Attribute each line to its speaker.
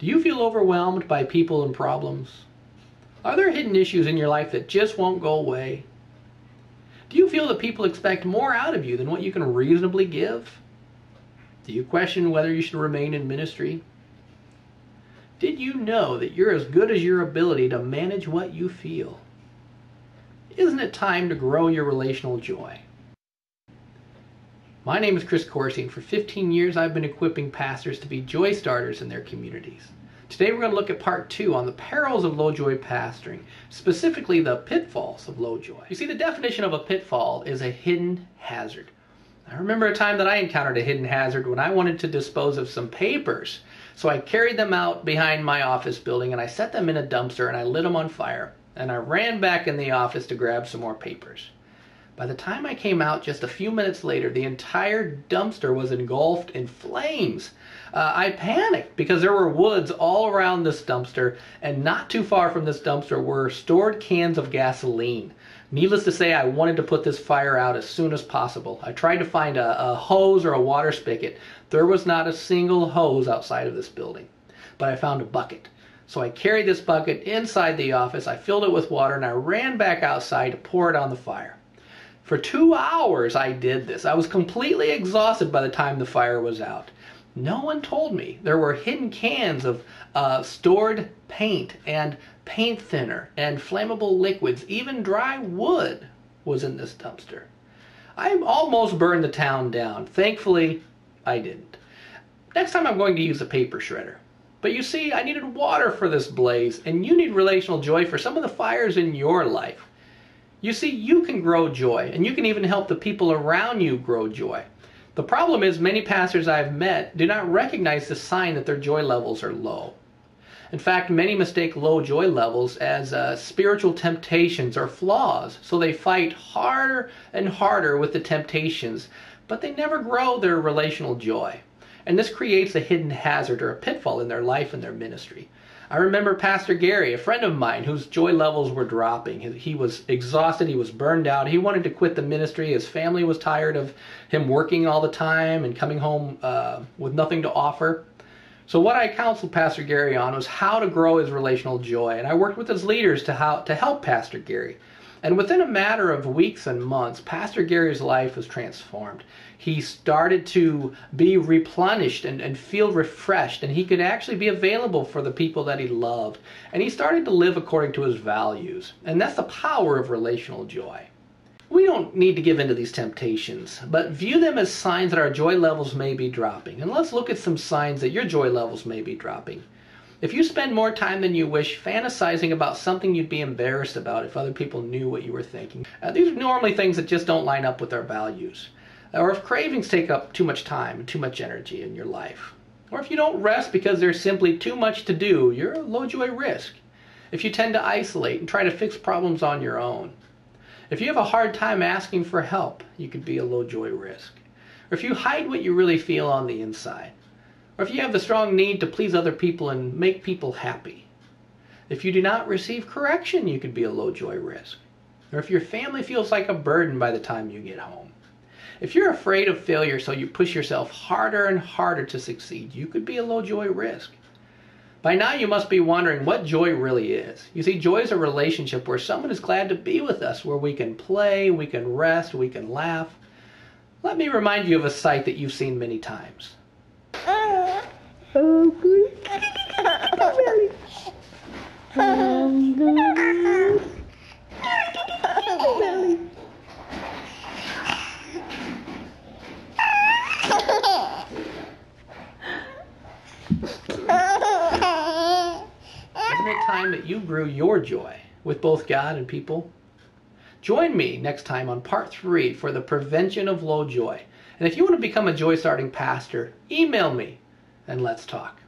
Speaker 1: Do you feel overwhelmed by people and problems? Are there hidden issues in your life that just won't go away? Do you feel that people expect more out of you than what you can reasonably give? Do you question whether you should remain in ministry? Did you know that you're as good as your ability to manage what you feel? Isn't it time to grow your relational joy? My name is Chris Coursey, and for 15 years I've been equipping pastors to be joy starters in their communities. Today we're going to look at part two on the perils of low joy pastoring, specifically the pitfalls of low joy. You see, the definition of a pitfall is a hidden hazard. I remember a time that I encountered a hidden hazard when I wanted to dispose of some papers. So I carried them out behind my office building and I set them in a dumpster and I lit them on fire. And I ran back in the office to grab some more papers. By the time I came out just a few minutes later, the entire dumpster was engulfed in flames. Uh, I panicked because there were woods all around this dumpster, and not too far from this dumpster were stored cans of gasoline. Needless to say, I wanted to put this fire out as soon as possible. I tried to find a, a hose or a water spigot. There was not a single hose outside of this building, but I found a bucket. So I carried this bucket inside the office, I filled it with water, and I ran back outside to pour it on the fire. For two hours I did this. I was completely exhausted by the time the fire was out. No one told me there were hidden cans of uh, stored paint and paint thinner and flammable liquids. Even dry wood was in this dumpster. I almost burned the town down. Thankfully, I didn't. Next time I'm going to use a paper shredder. But you see, I needed water for this blaze, and you need relational joy for some of the fires in your life. You see, you can grow joy, and you can even help the people around you grow joy. The problem is, many pastors I've met do not recognize the sign that their joy levels are low. In fact, many mistake low joy levels as uh, spiritual temptations or flaws, so they fight harder and harder with the temptations, but they never grow their relational joy. And this creates a hidden hazard or a pitfall in their life and their ministry. I remember Pastor Gary, a friend of mine, whose joy levels were dropping. He was exhausted, he was burned out, he wanted to quit the ministry. His family was tired of him working all the time and coming home uh, with nothing to offer. So, what I counseled Pastor Gary on was how to grow his relational joy, and I worked with his leaders to, how, to help Pastor Gary. And within a matter of weeks and months, Pastor Gary's life was transformed. He started to be replenished and, and feel refreshed, and he could actually be available for the people that he loved. And he started to live according to his values. And that's the power of relational joy. We don't need to give in to these temptations, but view them as signs that our joy levels may be dropping. And let's look at some signs that your joy levels may be dropping. If you spend more time than you wish fantasizing about something you'd be embarrassed about if other people knew what you were thinking, uh, these are normally things that just don't line up with our values. Or if cravings take up too much time and too much energy in your life. Or if you don't rest because there's simply too much to do, you're a low joy risk. If you tend to isolate and try to fix problems on your own. If you have a hard time asking for help, you could be a low joy risk. Or if you hide what you really feel on the inside. Or if you have the strong need to please other people and make people happy. If you do not receive correction, you could be a low joy risk. Or if your family feels like a burden by the time you get home. If you're afraid of failure, so you push yourself harder and harder to succeed, you could be a low joy risk. By now, you must be wondering what joy really is. You see, joy is a relationship where someone is glad to be with us, where we can play, we can rest, we can laugh. Let me remind you of a sight that you've seen many times. Oh, good. Belly. Belly. Isn't it time that you grew your joy with both God and people? Join me next time on part three for the prevention of low joy. And if you want to become a joy starting pastor, email me and let's talk.